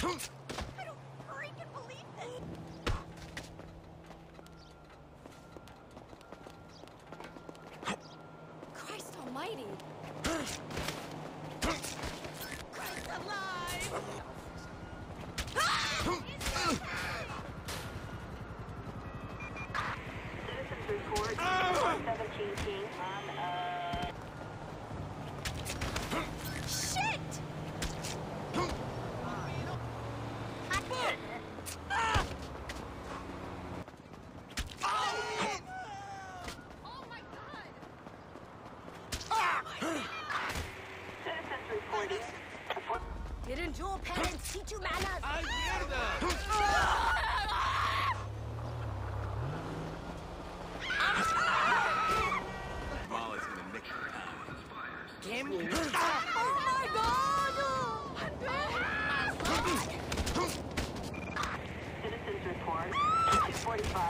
Christ almighty. Christ alive! Citizens report 417 King on, uh, Shit! Oh my god! citizens reporting. Didn't your parents teach you manners? ¡Ay, mierda! Molly's gonna nick your town. Oh my god! Citizens report 245